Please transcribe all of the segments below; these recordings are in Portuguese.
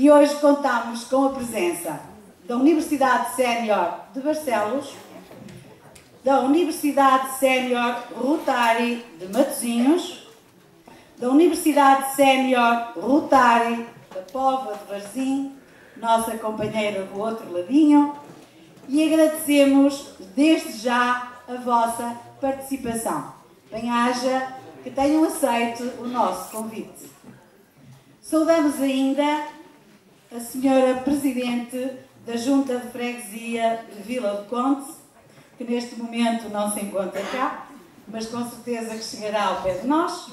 E hoje contamos com a presença da Universidade Sénior de Barcelos, da Universidade Sénior Rotary de Matosinhos, da Universidade Sénior Rotary da Pova de Varzim, nossa companheira do outro ladinho, e agradecemos desde já a vossa participação. Bem-haja que tenham aceito o nosso convite. Saudamos ainda a senhora Presidente da Junta de Freguesia de Vila do Conde, que neste momento não se encontra cá, mas com certeza que chegará ao pé de nós,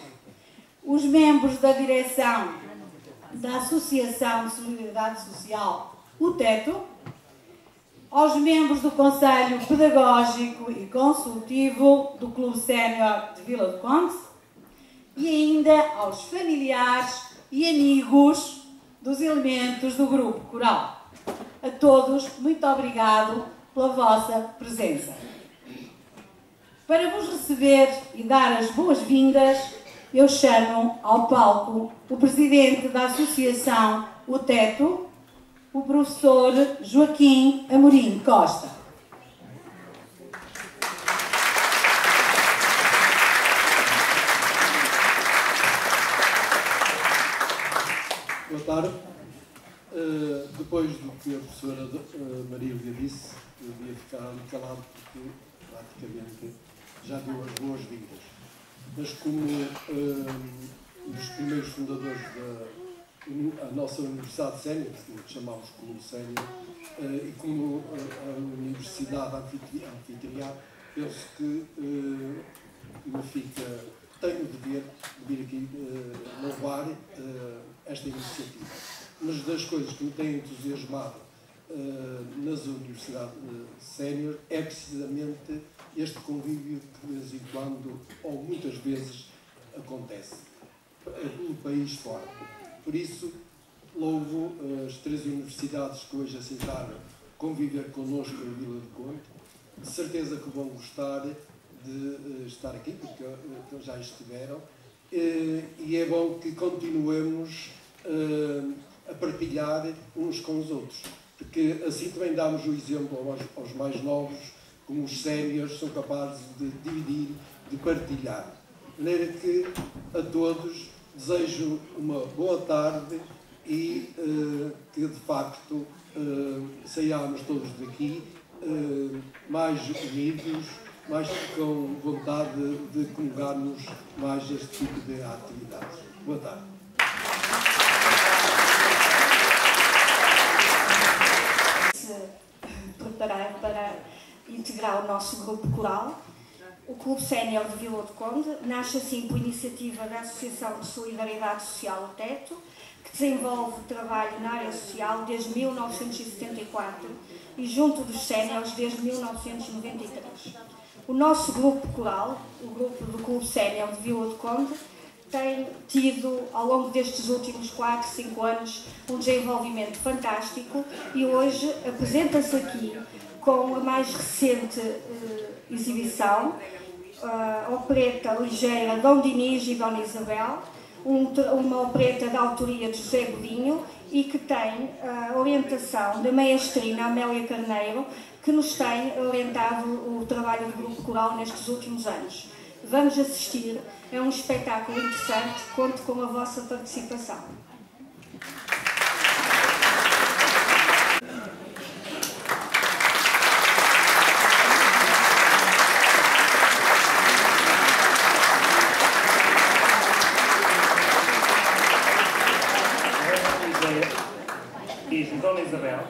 os membros da direção da Associação de Solidariedade Social, o Teto, aos membros do Conselho Pedagógico e Consultivo do Clube Sénior de Vila do Conde. E ainda aos familiares e amigos dos elementos do grupo coral. A todos, muito obrigado pela vossa presença. Para vos receber e dar as boas-vindas, eu chamo ao palco o presidente da Associação O Teto, o professor Joaquim Amorim Costa. Tarde. Uh, depois do que a professora uh, Maria Lívia disse, eu devia ficar calado porque praticamente já deu as boas-vindas. Mas como uh, um dos primeiros fundadores da nossa Universidade Sénior, que chamamos Clube Sénior, e como a Universidade Anfitriã, penso que me fica, tenho o dever de vir aqui louvar esta iniciativa. Mas das coisas que me têm entusiasmado uh, nas universidades uh, sénior é precisamente este convívio que de vez em quando, ou muitas vezes, acontece pelo país fora. Por isso, louvo uh, as três universidades que hoje aceitaram conviver connosco em Vila de Conte. De certeza que vão gostar de estar aqui, porque uh, já estiveram. E é bom que continuemos uh, a partilhar uns com os outros. Porque assim também damos o exemplo aos, mais novos, como os séniores são capazes de dividir, de partilhar. De maneira que a todos desejo uma boa tarde e uh, que de facto saiamos todos daqui mais unidos, mais com vontade de comungarmos mais este tipo de atividades. Boa tarde. preparar para integrar o nosso grupo coral. O Clube Sénior de Vila do Conde nasce assim por iniciativa da Associação de Solidariedade Social O Teto, que desenvolve trabalho na área social desde 1974 e junto dos séniores desde 1993. O nosso grupo coral, o grupo do Clube Sénior de Vila do Conde, tem tido, ao longo destes últimos 4, 5 anos, um desenvolvimento fantástico e hoje apresenta-se aqui com a mais recente uh, exibição, uh, a opereta ligeira Dom Dinis e Dona Isabel, um, uma opereta da autoria de José Godinho e que tem a orientação da maestrina Amélia Carneiro, que nos tem orientado o trabalho do grupo coral nestes últimos anos. Vamos assistir é um espetáculo interessante, conto com a vossa participação. Diz Dona Isabel,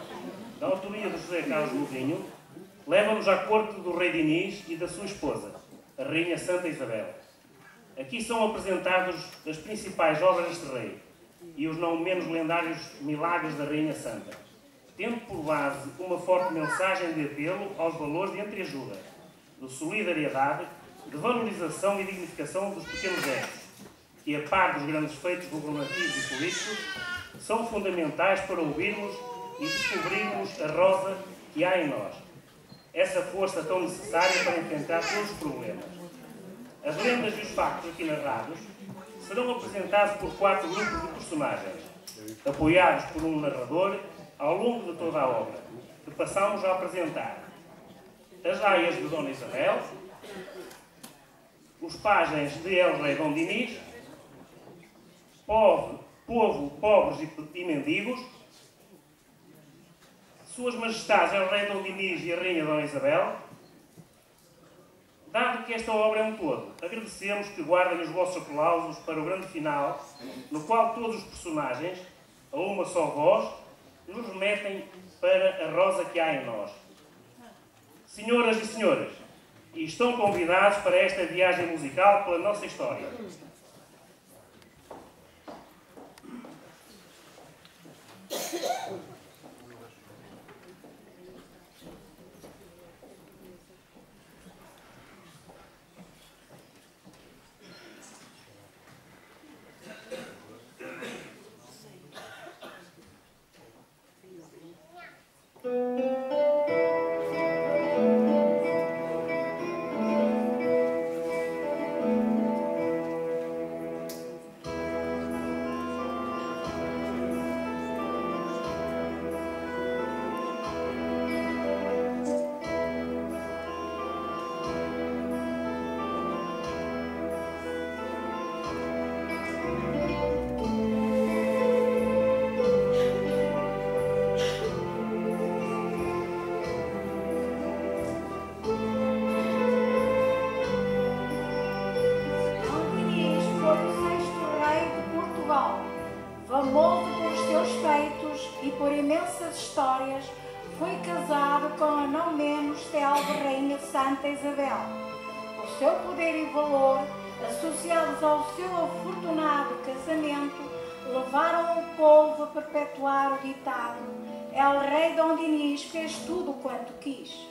da autoria de José Carlos Mourinho, leva-nos à corte do rei Dinis e da sua esposa, a Rainha Santa Isabel. Aqui são apresentados as principais obras deste rei e os não menos lendários milagres da Rainha Santa, tendo por base uma forte mensagem de apelo aos valores de entreajuda, de solidariedade, de valorização e dignificação dos pequenos gestos, que, a par dos grandes feitos governativos e políticos, são fundamentais para ouvirmos e descobrirmos a rosa que há em nós. Essa força tão necessária para enfrentar todos os problemas as lendas e os factos aqui narrados serão apresentados por quatro grupos de personagens. apoiados por um narrador ao longo de toda a obra, que passamos a apresentar as aias de Dona Isabel, os páginas de El Rei Dom Dinis, povo, povo pobres e, mendigos, Suas Majestades El Rei Dom Dinis e a Rainha Dona Isabel, Dado que esta obra é um todo, agradecemos que guardem os vossos aplausos para o grande final, no qual todos os personagens, a uma só voz, nos remetem para a rosa que há em nós. Senhoras e senhores, estão convidados para esta viagem musical pela nossa história. Poder e valor, associados ao seu afortunado casamento, levaram o povo a perpetuar o ditado: El Rei Dom Dinis fez tudo quanto quis.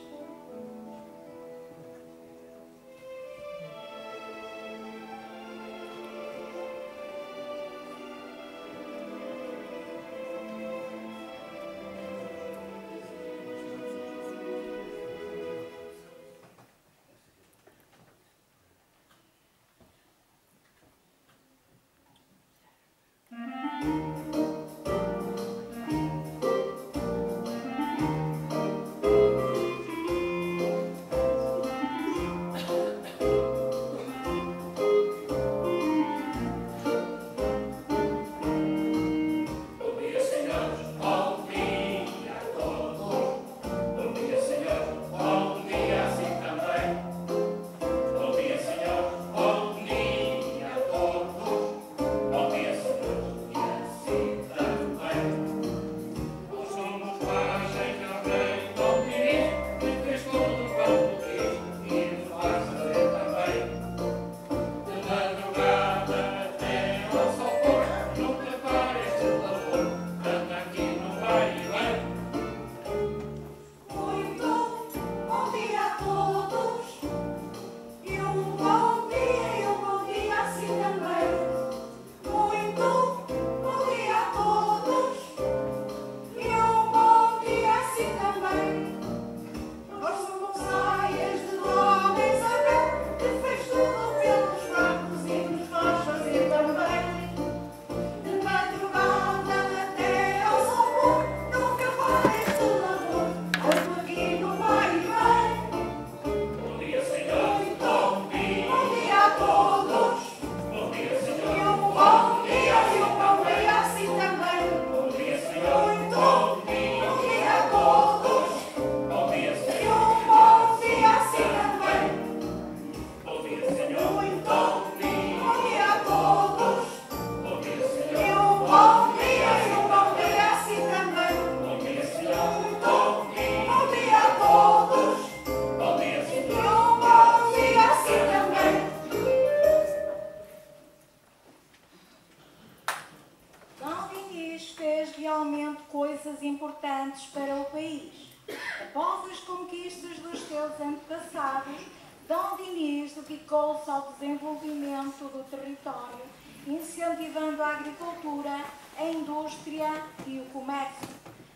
e o comércio.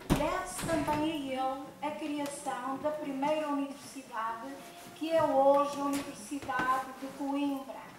deve-se também a ele a criação da primeira universidade, que é hoje a Universidade de Coimbra.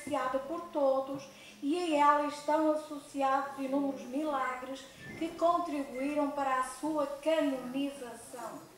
Apreciada por todos e a ela estão associados inúmeros milagres que contribuíram para a sua canonização.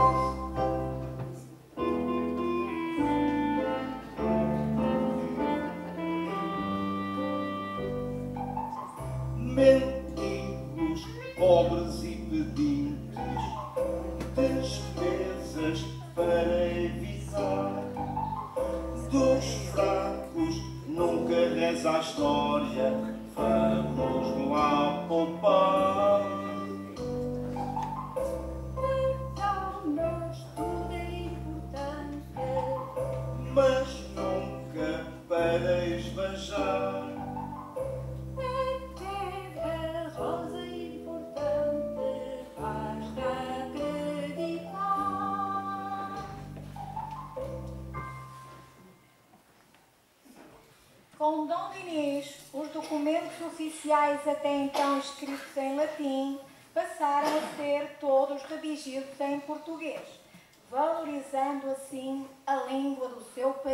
Obras até então escritos em latim, passaram a ser todos redigidos em português, valorizando assim a língua do seu país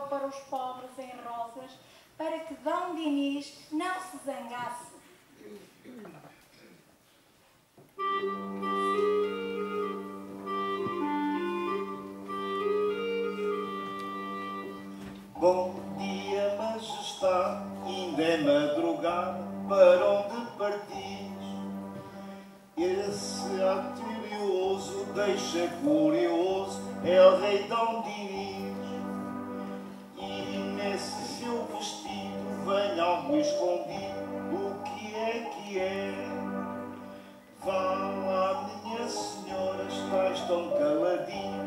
ouro para os pobres em rosas, para que Dom Dinis não se zangasse. Bom dia, majestade, ainda é madrugada, para onde partis? Esse ato curioso deixa curioso, é o rei Dom Dinis. E nesse seu vestido vem algo escondido. O que é que é? Vá lá, minha senhora, estás tão caladinha.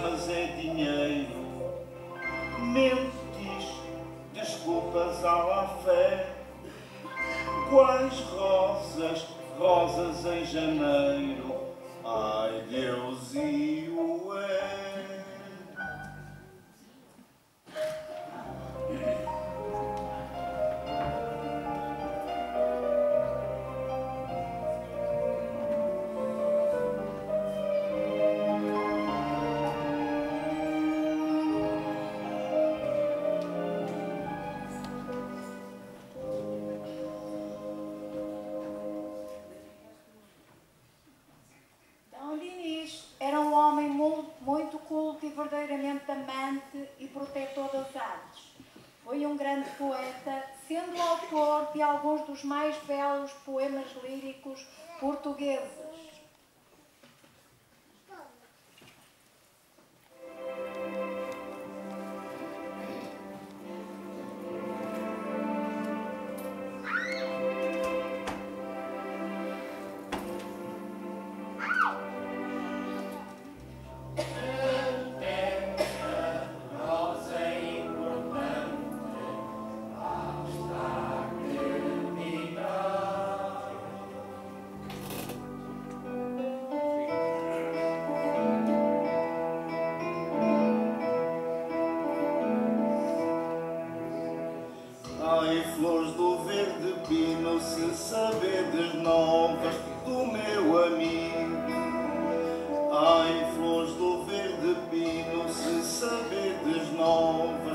mas é dinheiro. protetor das artes. Foi um grande poeta, sendo autor de alguns dos mais belos poemas líricos portugueses. saber desnova.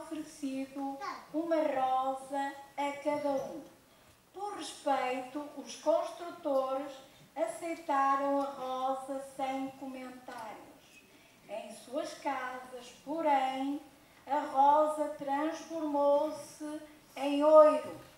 oferecido uma rosa a cada um. Por respeito, os construtores aceitaram a rosa sem comentários. Em suas casas, porém, a rosa transformou-se em oiro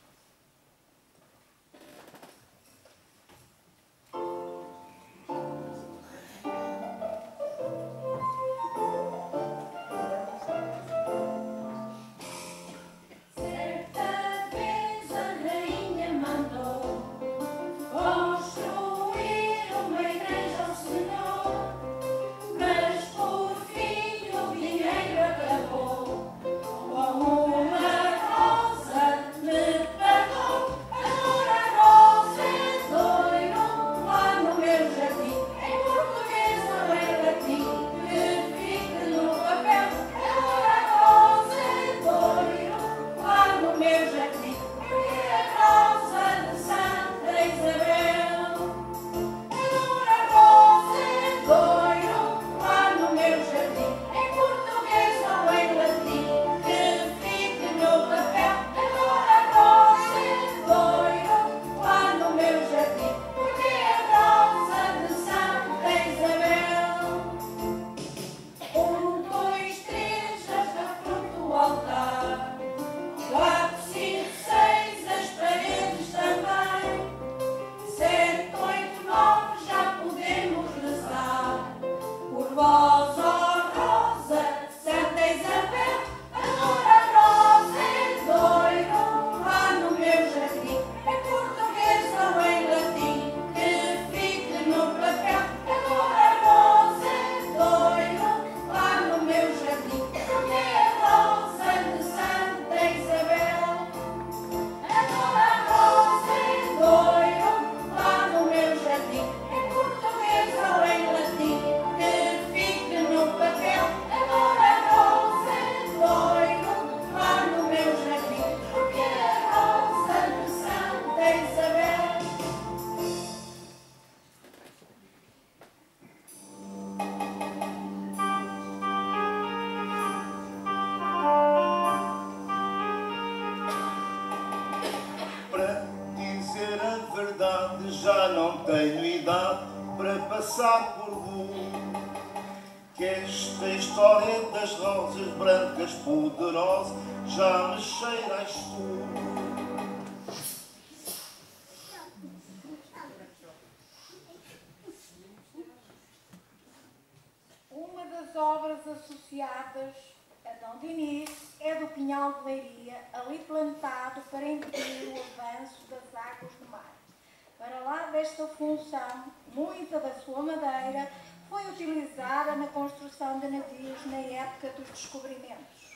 função, muita da sua madeira foi utilizada na construção de navios na época dos descobrimentos.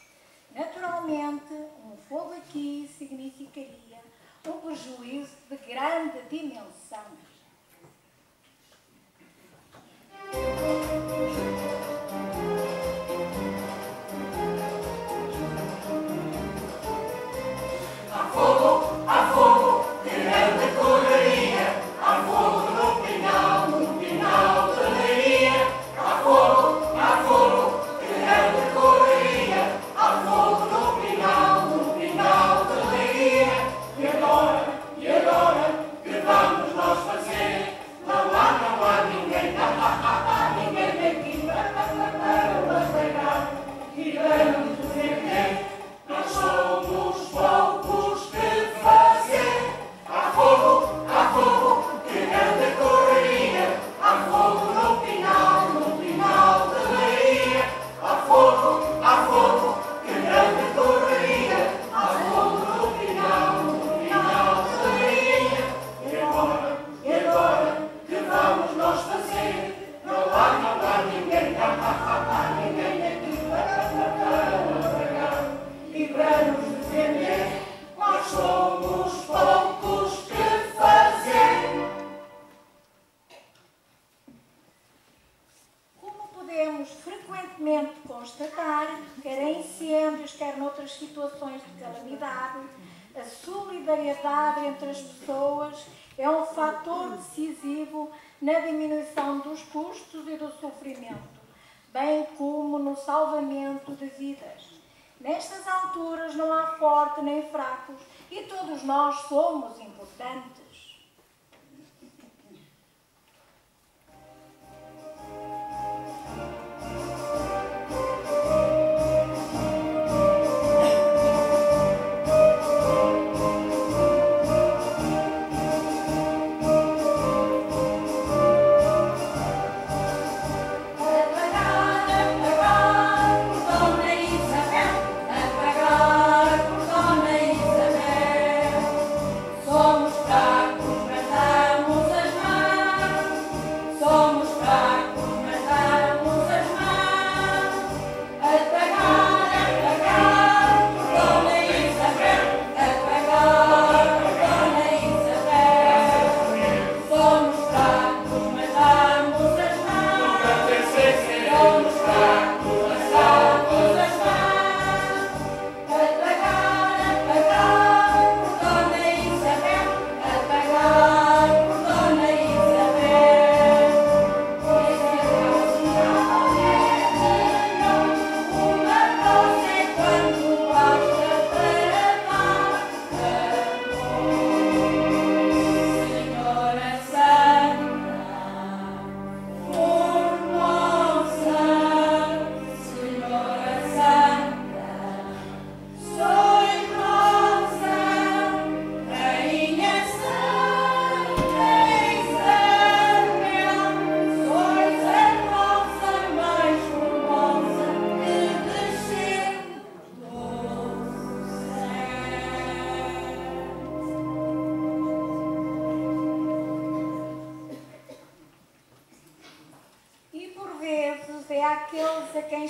Naturalmente, um fogo aqui significaria um prejuízo de grande dimensão. Quer noutras situações de calamidade, a solidariedade entre as pessoas é um fator decisivo na diminuição dos custos e do sofrimento, bem como no salvamento de vidas. Nestas alturas não há forte nem fracos e todos nós somos importantes.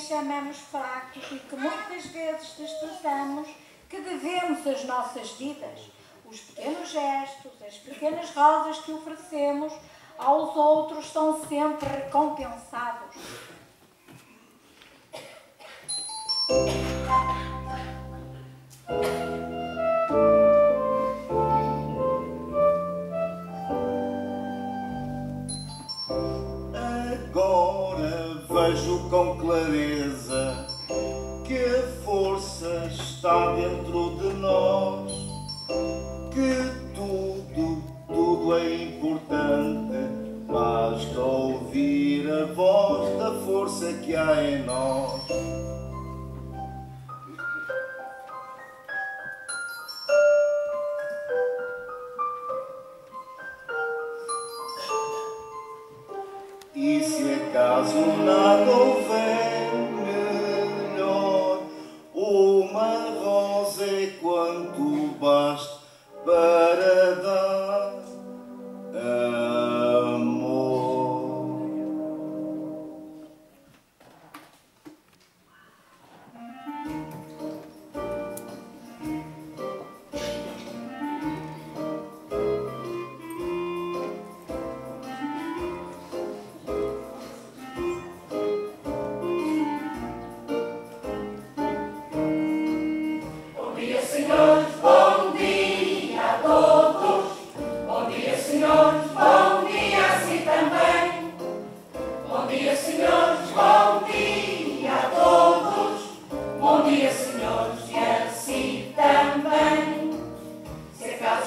Chamamos fracos e que muitas vezes desprezamos que devemos as nossas vidas. Os pequenos gestos, as pequenas rosas que oferecemos aos outros são sempre recompensados. Com clareza que a força está dentro de nós, que tudo, tudo é importante, basta ouvir a voz da força que há em nós.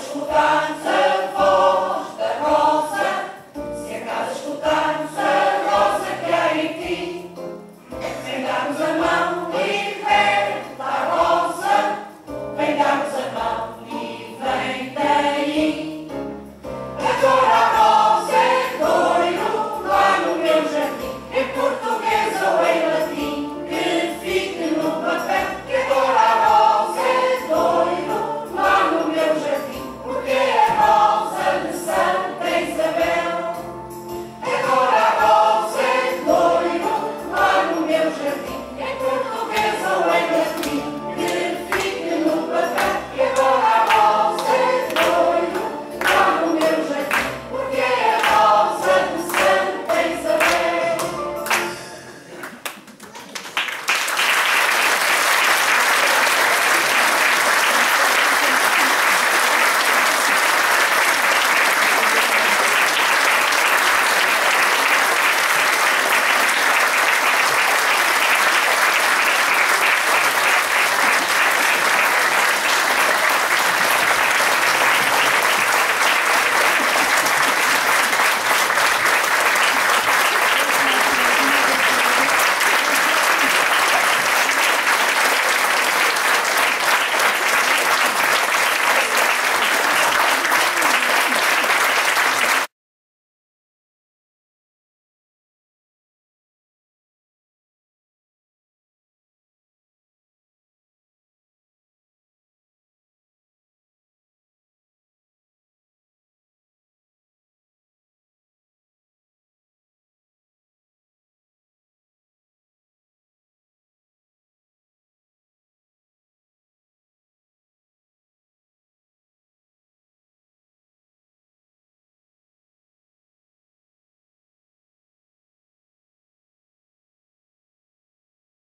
escutar.